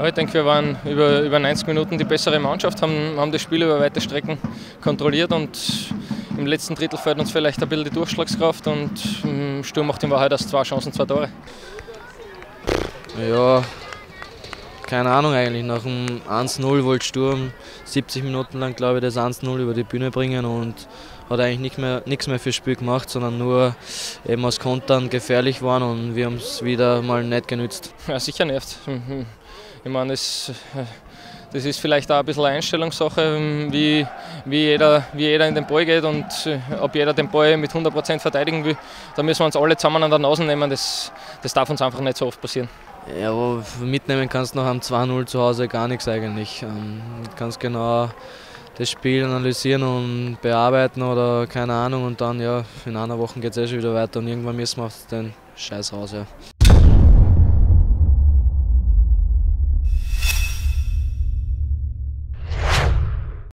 Ja, ich denke, wir waren über, über 90 Minuten die bessere Mannschaft, haben, haben das Spiel über weite Strecken kontrolliert und im letzten Drittel fehlt uns vielleicht ein bisschen die Durchschlagskraft und Sturm macht in Wahrheit aus zwei Chancen zwei Tore. Ja, keine Ahnung eigentlich. Nach dem 1-0 wollte Sturm 70 Minuten lang, glaube ich, das 1-0 über die Bühne bringen und hat eigentlich nichts mehr, nichts mehr fürs Spiel gemacht, sondern nur eben aus Kontern gefährlich waren und wir haben es wieder mal nicht genützt. Ja, sicher nervt. Ich meine, das, das ist vielleicht auch ein bisschen eine Einstellungssache, wie, wie, jeder, wie jeder in den Ball geht und ob jeder den Ball mit 100% verteidigen will. Da müssen wir uns alle zusammen an der Nase nehmen. Das, das darf uns einfach nicht so oft passieren. Ja, aber mitnehmen kannst du nach einem 2-0 zu Hause gar nichts eigentlich. Ähm, du kannst genau das Spiel analysieren und bearbeiten oder keine Ahnung und dann ja, in einer Woche geht es eh schon wieder weiter und irgendwann müssen wir auf den Scheiß raus. Ja.